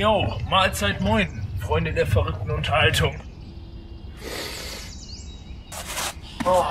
Jo, Mahlzeit moin, Freunde der verrückten Unterhaltung. Oh,